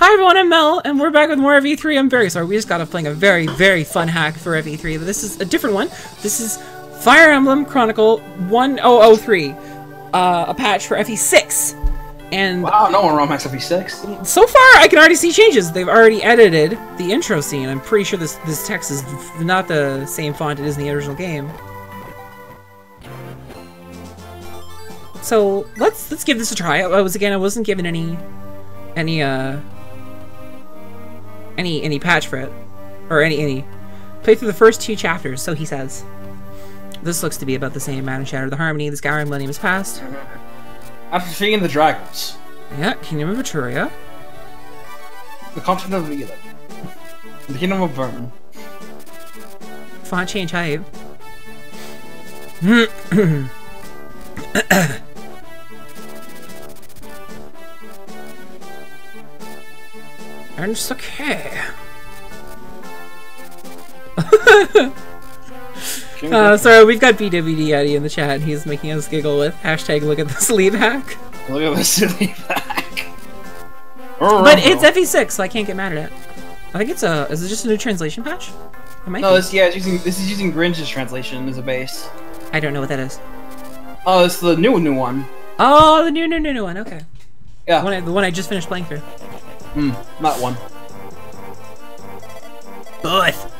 Hi everyone, I'm Mel, and we're back with more FEE3. I'm very sorry, we just got off playing a very, very fun hack for FEE3, but this is a different one. This is Fire Emblem Chronicle 1003, uh, a patch for FE6. And Wow, no one wrong Max FE6. so far, I can already see changes. They've already edited the intro scene. I'm pretty sure this this text is not the same font it is in the original game. So let's let's give this a try. I was again, I wasn't given any any uh any any patch for it or any any play through the first two chapters. So he says. This looks to be about the same amount of Shatter the Harmony. The Skyrim Millennium has passed. After defeating the dragons, Yeah, Kingdom of Etruria. the continent of Eden, the kingdom of Vermin, Font change height. and it's okay. Uh, sorry, we've got BWD Eddie in the chat. and He's making us giggle with hashtag look at this lead hack. Look at this silly back. But it's FE6, so I can't get mad at it. I think it's a. Is it just a new translation patch? It might no. be. This yeah, it's using this is using Gringe's translation as a base. I don't know what that is. Oh, it's the new new one. Oh, the new, new, new, new one. Okay. Yeah, The one I, the one I just finished playing through. Hmm, not one. Both.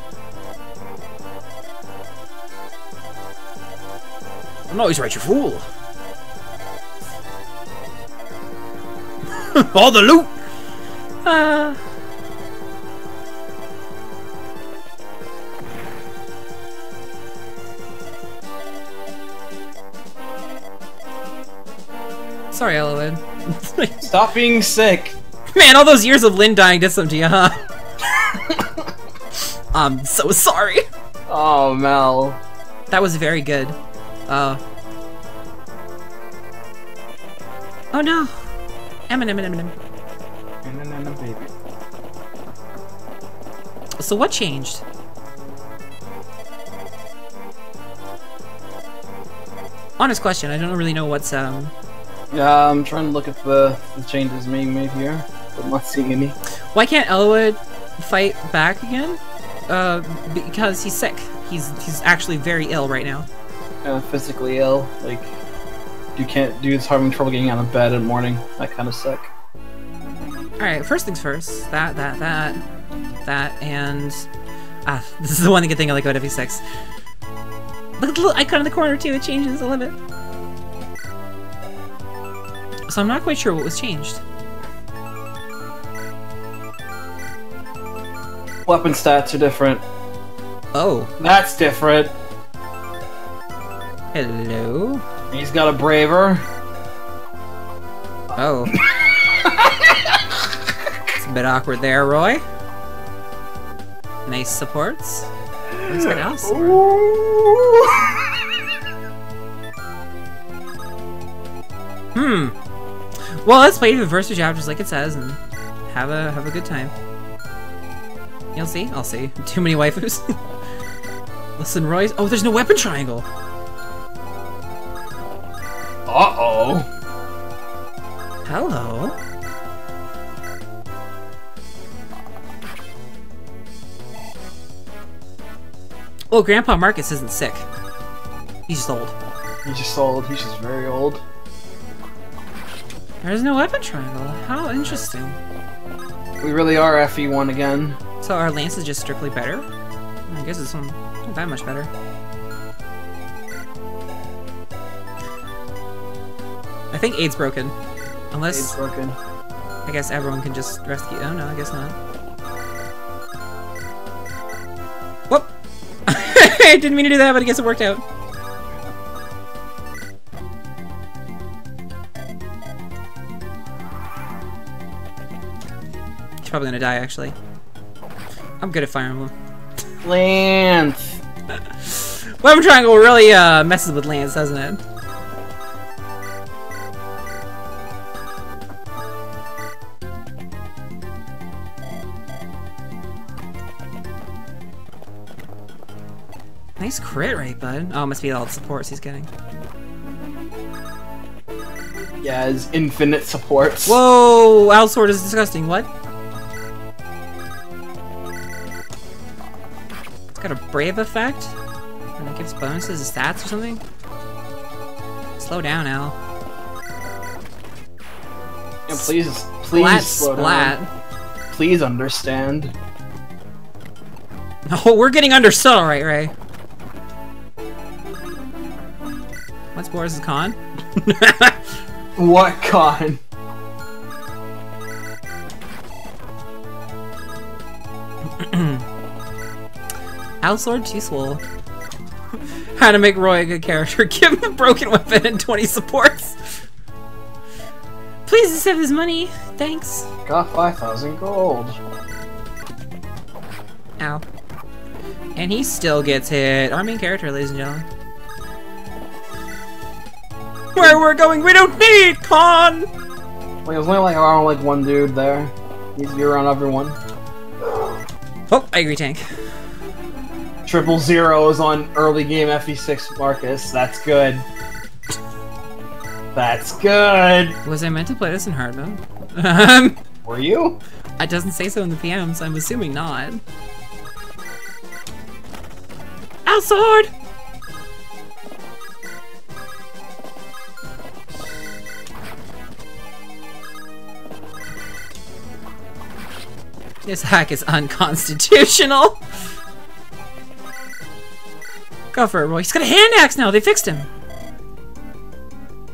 I'm always right, you fool. All the loot. Uh. Sorry, Eliwood. Stop being sick. Man, all those years of Lyn dying did something to you, huh? I'm so sorry. Oh, Mel. That was very good. Uh. Oh no. Eminem, Eminem, Eminem. baby. So what changed? Honest question. I don't really know what's um. Yeah, I'm trying to look at the, the changes being made here, but I'm not seeing any. Why can't Eliwood fight back again? Uh, because he's sick. He's he's actually very ill right now. Uh, physically ill, like you can't do. It's having trouble getting out of bed in the morning. That kind of sick. All right. First things first. That that that that and ah, this is the one good thing I like about FE6. Look at the little icon in the corner too. It changes. I love it. So I'm not quite sure what was changed. Weapon stats are different. Oh, That's different. hello. He's got a braver. Oh. it's a bit awkward there, Roy. Nice supports. What's got else? Hmm. Well, let's play the first two chapters like it says and have a have a good time. You'll see. I'll see. Too many waifus. Listen, Roy's. Oh, there's no weapon triangle. Uh oh. Hello. Well, Grandpa Marcus isn't sick. He's just old. He's just old. He's just very old. There's no weapon triangle. How interesting. We really are FE1 again. So our lance is just strictly better? I guess it's not that much better. I think aid's broken. Unless, Aid's broken. I guess everyone can just rescue- oh no, I guess not. Whoop! I didn't mean to do that, but I guess it worked out. He's probably gonna die, actually. I'm good at Fire Emblem. Lance. Weapon Triangle really uh, messes with Lance, doesn't it? Nice crit rate, bud. Oh, must be all the supports he's getting. Yeah, his infinite supports. Whoa! Owl Sword is disgusting. What? Got a brave effect? And it gives bonuses to stats or something? Slow down, Al. Yeah, please, please Splat, slow splat. down. Please understand. Oh, we're getting understood, alright, Ray. What's Bors's con? What con? Outlord Too Swole. How to make Roy a good character. Give him a broken weapon and 20 supports. Please accept his money. Thanks. Got 5,000 gold. Ow. And he still gets hit. Our main character, ladies and gentlemen. Where we're going, we don't need con! Like, there's only like around like one dude there. He's be around everyone. Oh, I agree, Tank. Triple zeros on early game FE6 Marcus. That's good. That's good. Was I meant to play this in hard mode? Um, Were you? it doesn't say so in the PM, so I'm assuming not. Outsword! This hack is unconstitutional. For Roy. He's got a hand axe now. They fixed him.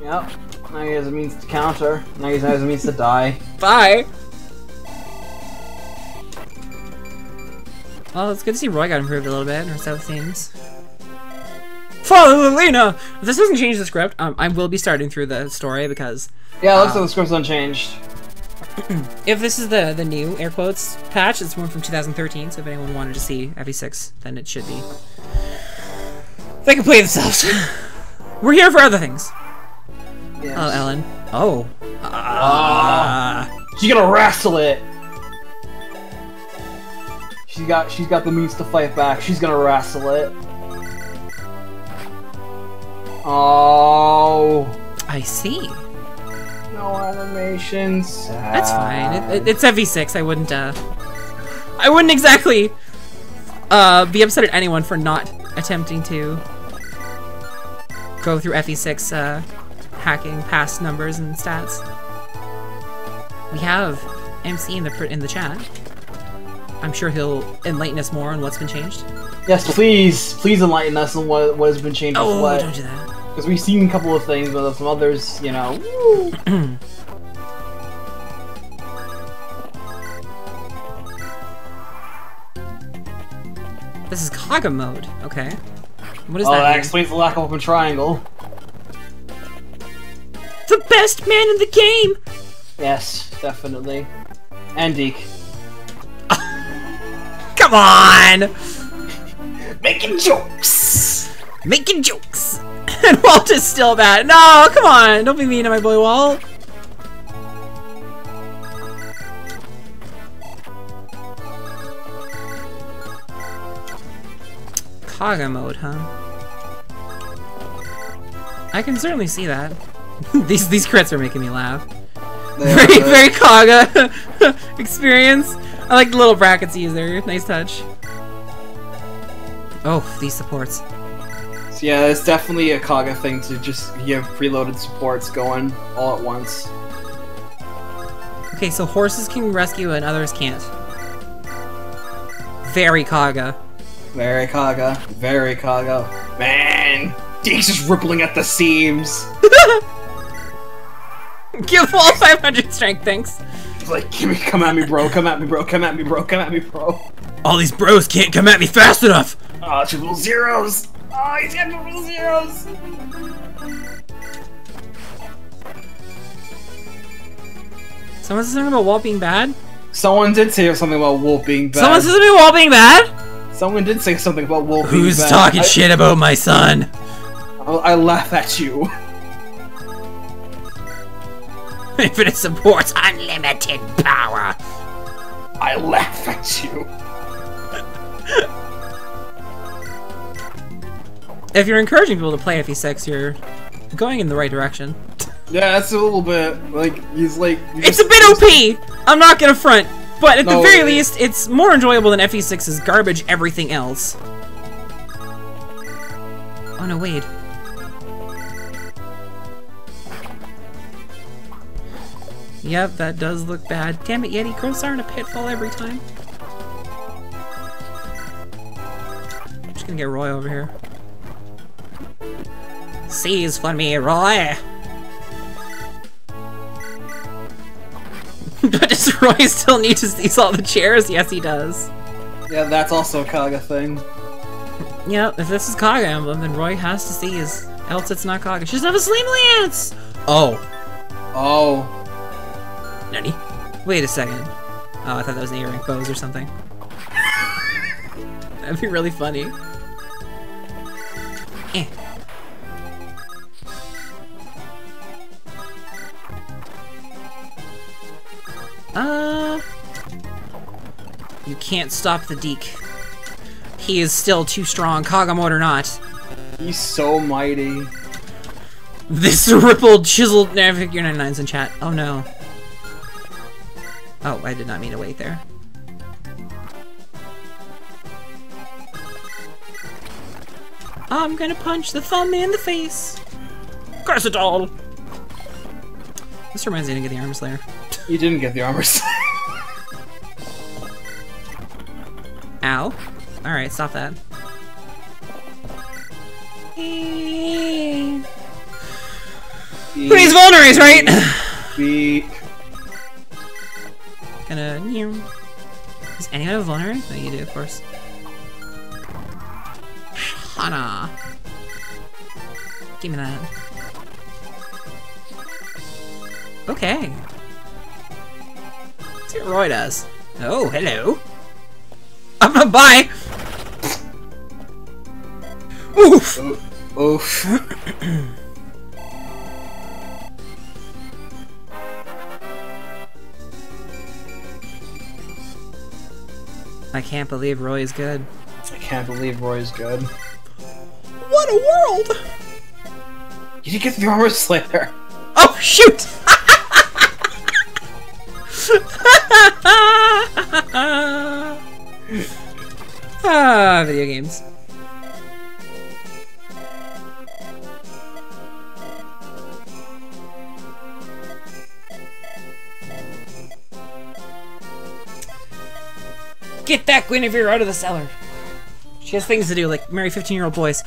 Yep. Now he has a means to counter. Now he has a means to die. Bye. Well, it's good to see Roy got improved a little bit, or so it seems. Follow Lena! If this doesn't change the script, um, I will be starting through the story because Yeah, it looks Uh, like the script's unchanged. if this is the the new air quotes patch, it's one from 2013. So if anyone wanted to see FE6, then it should be. They can play themselves. We're here for other things. Yes. Oh, Ellen. Oh. Ah. She's gonna wrestle it. She got she's got the means to fight back. She's gonna wrestle it. Oh, I see. no animations. That's fine. It, it, it's FE6. I wouldn't. Uh, I wouldn't exactly uh, be upset at anyone for not attempting to go through FE6 uh, hacking past numbers and stats. We have MC in the in the chat. I'm sure he'll enlighten us more on what's been changed. Yes, please, please enlighten us on what what has been changed Oh, what. don't do that. Because we've seen a couple of things, but some others, you know. This is Kaga mode. Okay. What does Oh, that that mean? explains the lack of open triangle. The best man in the game. Yes, definitely. And Dieck. Come on. Making jokes! making jokes. and Wolt is still bad. No, come on, don't be mean to my boy Wolt. Kaga mode, huh? I can certainly see that. these these crits are making me laugh. Very very Kaga experience. I like the little brackets he used there. Nice touch. Oh, these supports. So yeah, it's definitely a Kaga thing to just have preloaded supports going all at once. Okay, so horses can rescue and others can't. Very Kaga. Very Kaga. Very Kaga. Man! Dieck's just rippling at the seams! Give all 500 strength, thanks. He's like, give me, come at me, bro, come at me, bro, come at me, bro, come at me, bro. All these bros can't come at me fast enough. Ah, triple zeros! Oh, he's got triple zeros! Someone said something about Wolt being bad? Someone did say something about Wolf being bad. Someone said something about Wolt being bad? Someone did say something about Wolf Who's being bad. Who's talking I, shit about my son? I, I laugh at you. Infinite supports unlimited power. I laugh at you. If you're encouraging people to play FE6, you're going in the right direction. Yeah, it's a little bit like he's like. It's just- a bit OP! I'm not gonna front, but at the very it- least, it's more enjoyable than FE6's garbage everything else. Oh no, Wade. Yep, that does look bad. Damn it, Yeti, girls are in a pitfall every time. I'm just gonna get Roy over here. Seize for me, Roy! but does Roy still need to seize all the chairs? Yes, he does. Yeah, that's also a Kaga thing. Yep, if this is Kaga Emblem, then Roy has to seize. Else it's not Kaga. She doesn't have a Slim Lance! Oh. Oh. Nani? Wait a second. Oh, I thought that was an earring bows or something. That'd be really funny. Eh. Uh... You can't stop the Dieck. He is still too strong, Kaga mode or not. He's so mighty. This rippled, chiseled... Nah, you're 99's in chat. Oh no. Oh, I did not mean to wait there. I'm gonna punch the thumb in the face. Curse it all! This reminds me to get the armor slayer. You didn't get the armor slayer. Ow. Alright, stop that. Who needs vulneraries, right? Beep. Gonna. Does anyone vulnerary? No, you do, of course. Hana. Give me that. Okay. Let's see what Roy does. Oh, hello. Um, bye! Oof! Oof. I can't believe Roy is good. I can't believe Roy's good. What a world! You didn't get the armor slayer. Oh, shoot! ah, video games. Get that Guinevere out of the cellar! She has things to do, like marry 15-year-old boys.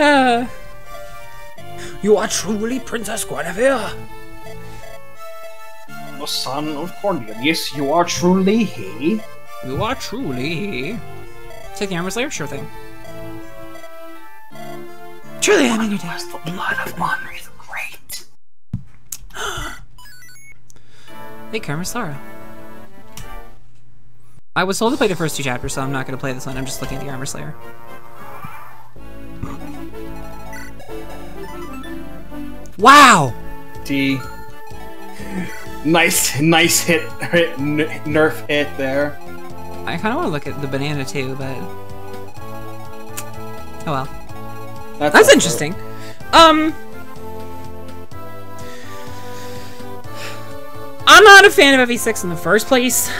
Ah. You are truly Princess Guinevere! The son of Cornelius, you are truly he. You are truly... He. Take the armor slayer? Sure thing. Truly, I'm in your desk. The blood of Monry Hey, Karma Sara. I was told to play the first two chapters, so I'm not going to play this one. I'm just looking at the Armor Slayer. Wow! D. Nice, nice hit, hit nerf hit there. I kind of want to look at the banana too, but... Oh well. That's also- interesting. Um... I'm not a fan of FE6 in the first place,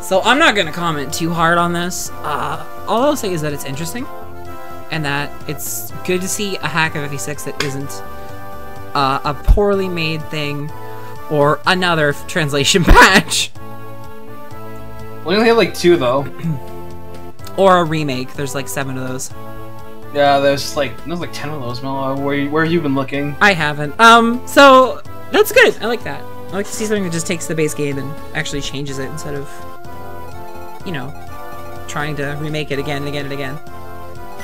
so I'm not going to comment too hard on this. Uh, all I'll say is that it's interesting, and that it's good to see a hack of FE6 that isn't uh, a poorly made thing or another translation patch We only have like two though. or a remake. There's like seven of those. Yeah, there's like there's like ten of those. Melo, where where have you been looking? I haven't. Um, so that's good. I like that. I like to see something that just takes the base game and actually changes it instead of, you know, trying to remake it again and again and again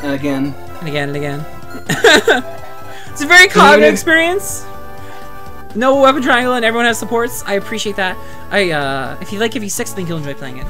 And again, and again and again. it's a very cognitive experience. No weapon triangle and everyone has supports. I appreciate that. I uh, if you like FE6, I think you'll enjoy playing it.